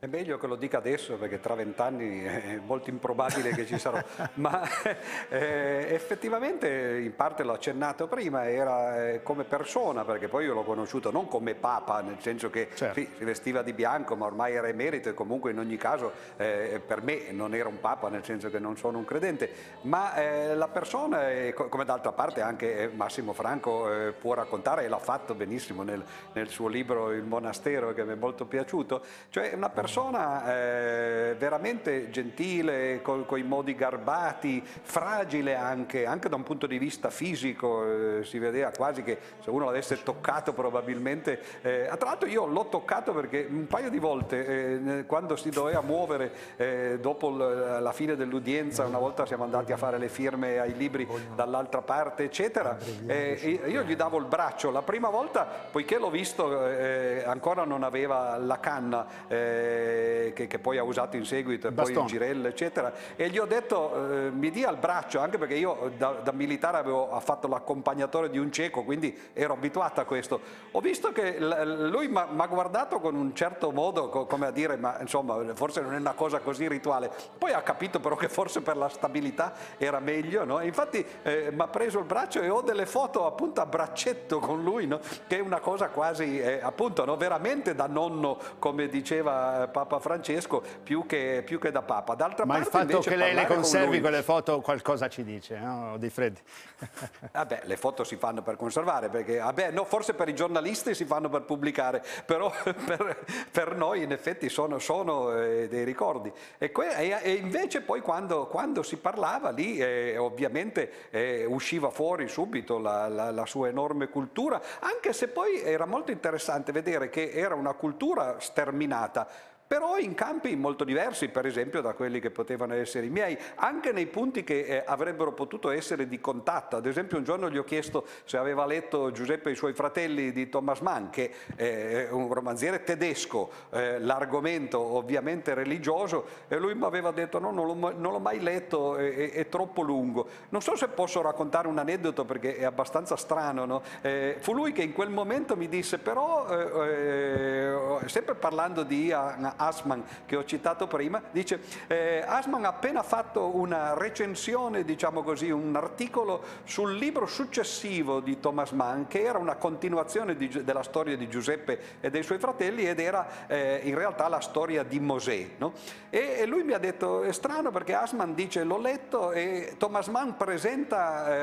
È meglio che lo dica adesso perché tra vent'anni è molto improbabile che ci sarò, ma eh, effettivamente in parte l'ho accennato prima, era eh, come persona perché poi io l'ho conosciuto non come papa, nel senso che certo. sì, si vestiva di bianco ma ormai era emerito e comunque in ogni caso eh, per me non era un papa nel senso che non sono un credente, ma eh, la persona, come d'altra parte anche eh, Massimo Franco eh, può raccontare e l'ha fatto benissimo nel, nel, suo libro Il monastero che mi è molto piaciuto, cioè una persona persona eh, veramente gentile, con, i modi garbati, fragile anche, anche da un punto di vista fisico, eh, si vedeva quasi che se uno l'avesse toccato probabilmente... Eh, tra l'altro io l'ho toccato perché un paio di volte eh, quando si doveva muovere eh, dopo la fine dell'udienza, una volta siamo andati a fare le firme ai libri dall'altra parte, eccetera, eh, io gli davo il braccio. La prima volta, poiché l'ho visto, ancora non aveva la canna che, che, poi ha usato in seguito, e poi il girello, eccetera. E gli ho detto, eh, mi dia il braccio, anche perché io da, da militare avevo fatto l'accompagnatore di un cieco, quindi ero abituato a questo. Ho visto che lui mi ha guardato con un certo modo, come a dire, ma insomma, forse non è una cosa così rituale. Poi ha capito però che forse per la stabilità era meglio, no? Infatti eh, mi ha preso il braccio e ho delle foto appunto a braccetto con lui, no? Che è una cosa quasi, eh, appunto, no? veramente da nonno, come diceva Papa Francesco più che, più che da Papa. D'altra Ma parte, il fatto che lei le conservi con quelle foto qualcosa ci dice, no? Di Freddi. Vabbè, le foto si fanno per conservare, perché vabbè, no, forse per i giornalisti si fanno per pubblicare, però per, per noi in effetti sono, sono eh, dei ricordi. E, e, invece poi quando, quando si parlava lì eh, ovviamente eh, usciva fuori subito la, la, la sua enorme cultura, anche se poi era molto interessante vedere che era una cultura sterminata però in campi molto diversi, per esempio da quelli che potevano essere i miei, anche nei punti che eh, avrebbero potuto essere di contatto. Ad esempio un giorno gli ho chiesto se aveva letto Giuseppe e i suoi fratelli di Thomas Mann, che è un romanziere tedesco, eh, l'argomento ovviamente religioso, e lui mi aveva detto no, non l'ho, non l'ho mai letto, è, è, troppo lungo. Non so se posso raccontare un aneddoto perché è abbastanza strano, no? eh, fu lui che in quel momento mi disse però, eh, eh, sempre parlando di Asman che ho citato prima, dice eh, Asman ha appena fatto una recensione, diciamo così, un articolo sul libro successivo di Thomas Mann che era una continuazione di, della storia di Giuseppe e dei suoi fratelli ed era eh, in realtà la storia di Mosè. No? E, e, lui mi ha detto, è strano perché Asman dice l'ho letto e Thomas Mann presenta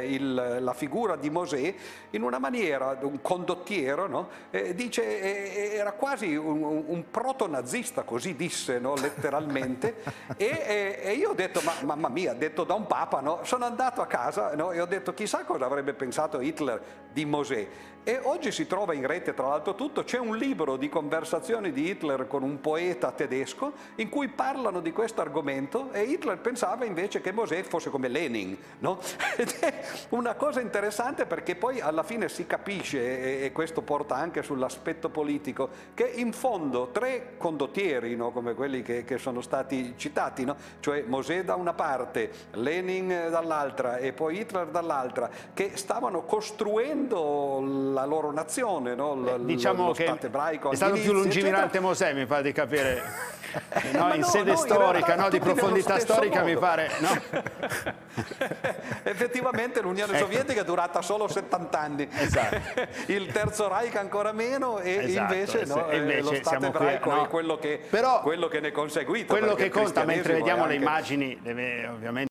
eh, il, la figura di Mosè in una maniera, un condottiero, no? dice era quasi un, un proto nazista, così disse no, letteralmente, e, e, e, io ho detto, ma, mamma mia, detto da un papa, no? sono andato a casa no? e ho detto chissà cosa avrebbe pensato Hitler di Mosè. E oggi si trova in rete, tra l'altro tutto, c'è un libro di conversazioni di Hitler con un poeta tedesco in cui parlano di questo argomento e Hitler pensava invece che Mosè fosse come Lenin. No? Ed è una cosa interessante perché poi alla fine si capisce, e questo porta anche sull'aspetto politico, che in fondo tre condottieri, no? come quelli che, che, sono stati citati, no? cioè Mosè da una parte, Lenin dall'altra e poi Hitler dall'altra, che stavano costruendo la loro nazione, no? L- eh, diciamo lo che Stato ebraico. È stato più lungimirante Mosè, mi pare di capire. no, in no, sede storica, in di profondità storica modo. mi pare. Effettivamente l'Unione Sovietica è durata solo 70 anni, esatto. il Terzo Reich ancora meno e esatto, invece, no, invece lo Stato ebraico qui, è quello che, Però, quello che ne è conseguito. Quello che conta mentre vediamo anche... le immagini, deve, ovviamente